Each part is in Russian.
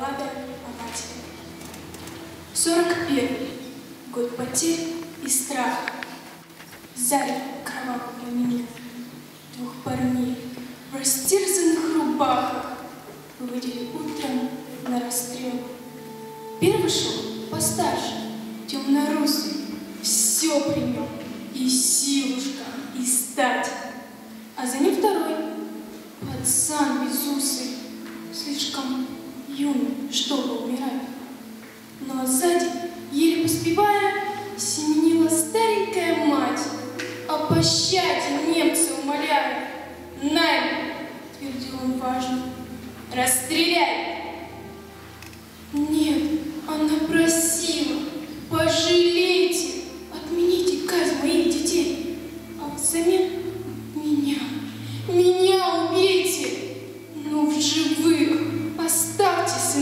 Баллада о матери. Сорок первый год потерь и страха. Заря кроваво пламенит. Двух парней в растерзанных рубахах выводили утром на расстрел. Первый шел постарше, темно-русый, все при нем, и силушка, и стать. А за ним второй, пацан безусый, слишком юный, чтобы умирать. Ну а сзади, еле поспевая, семенила старенькая мать, о пощаде немца умоляя. «Най!» — твердил он важно. «Расстреляй!»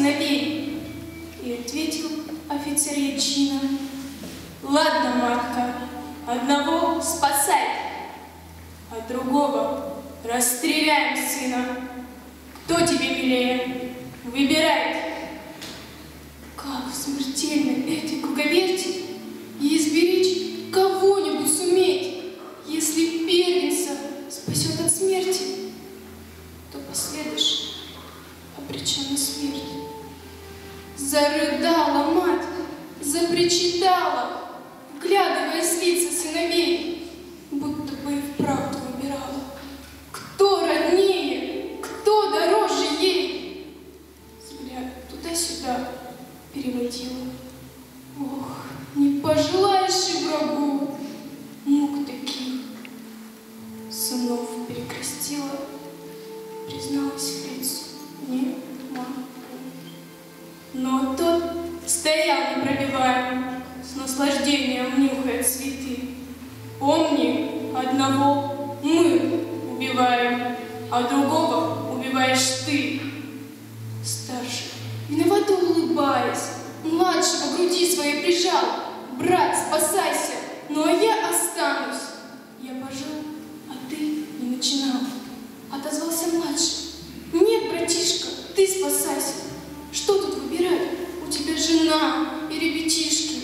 Сыновей. И ответил офицер Ячина, ладно, матка, одного спасай, а другого расстреляем сына. Кто тебе милее? Выбирай. Как смертельны эти круговерти, и изберечь кого-нибудь суметь, если первенца спасет от смерти, то последуешь обречен на смерть. Зарыдала мать, запричитала, вглядываясь в лица сыновей, будто бы и вправду выбирала, кто роднее, кто дороже ей. Взгляд туда-сюда переводила. Ох, не пожелаешь и врагу мук таких. Сынов перекрестила, призналась в лицу. Не могу. Но тот стоял непробиваем, с наслаждением нюхая цветы. Помни, одного мы убиваем, а другого убиваешь ты. Старший, виновато улыбаясь, младшего груди своей прижал. Брат, спасайся, ну а я останусь. Я пожил, а ты не начинал. Отозвался младший. Нет, братишка, ты спасайся. Что тут выбирать? У тебя жена и ребятишки.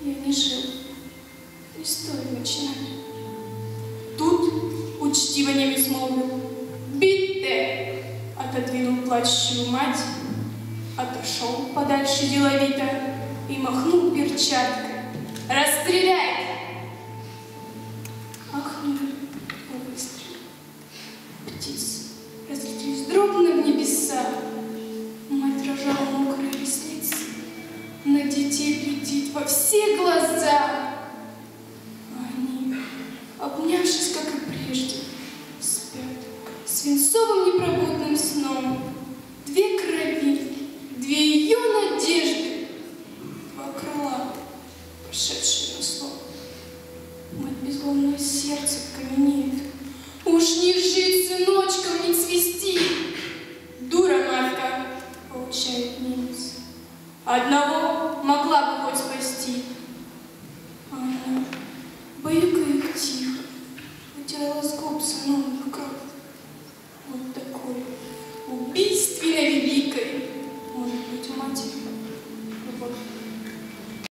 Я не жил. Не стоит начинать. Тут учтиво немец молвил. Битте! Отодвинул плачущую мать, отошел подальше деловито и махнул перчаткой. Расстреляй! Все глаза. А они, обнявшись, как и прежде, спят свинцовым непробудным сном. Две кровинки, две ее надежды, два крыла, пошедшие на слов. Мать безломное сердце каменеет. Уж не жить сыночком, не цвести. Дура, Марка, получает немец. Одного убийстве великой. Может быть, у матери. Любовь.